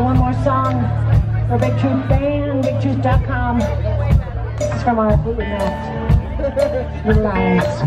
for one more song for Big Truth Band, BigTruth.com. This is from our Fleetwood Mac. Little Eyes.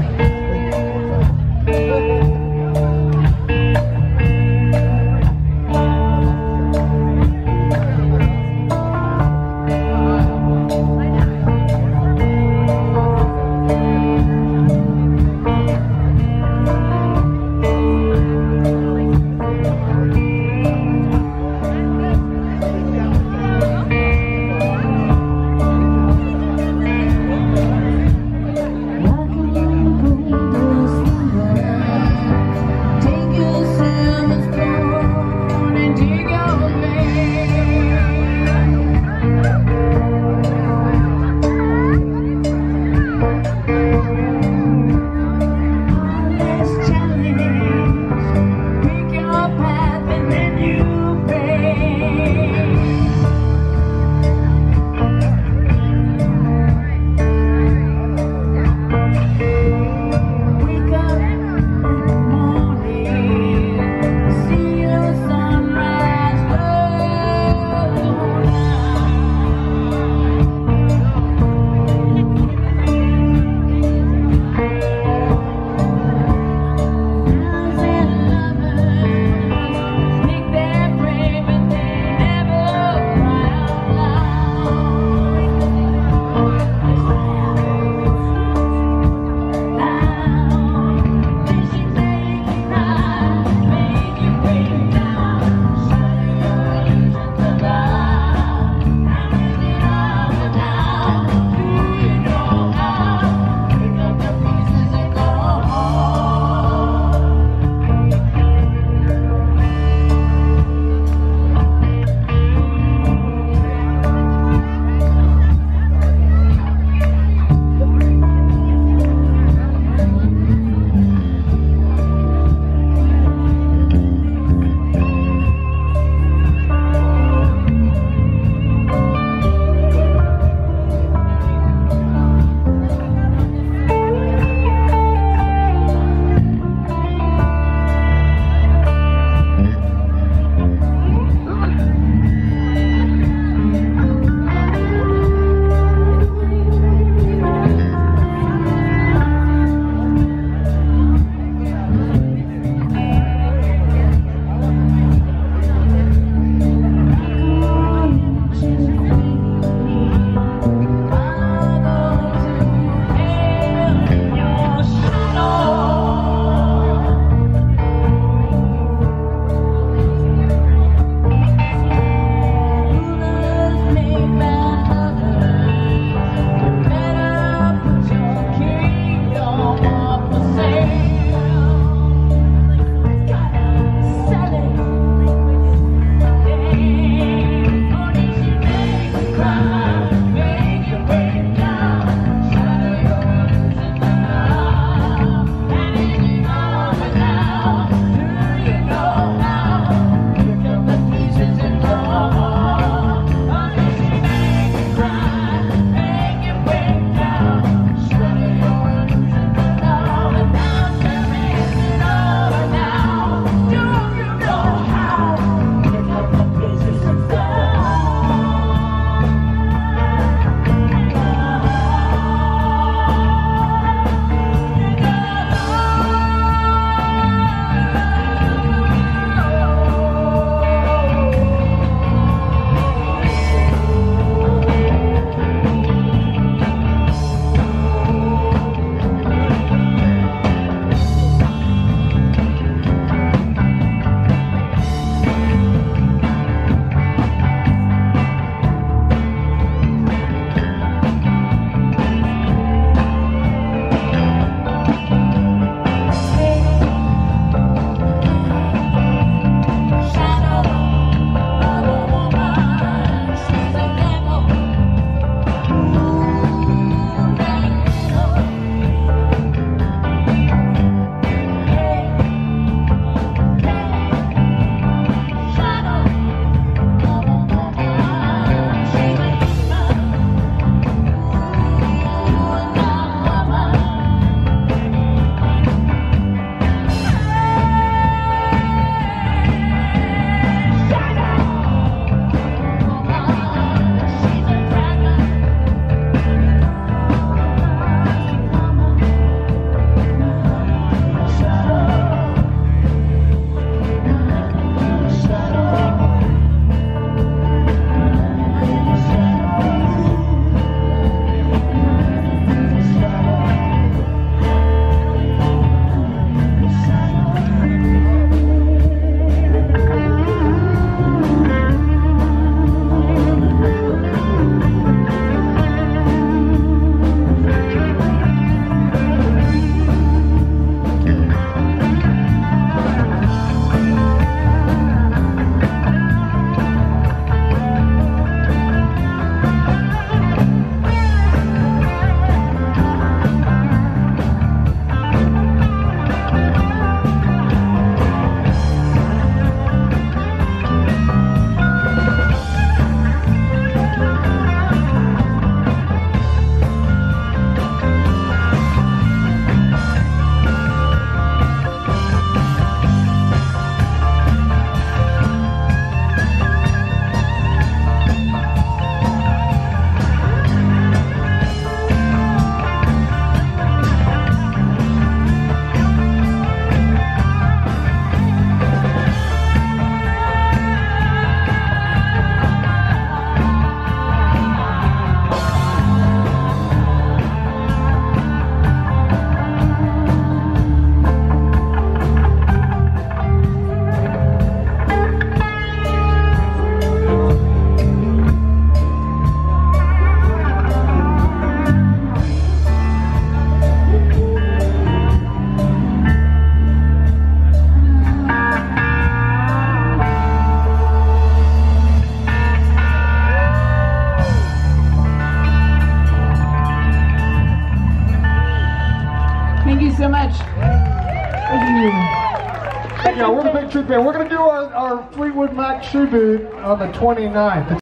Yeah, we're the Big Truth Band. We're going to do our, our Fleetwood Mac tribute on the 29th.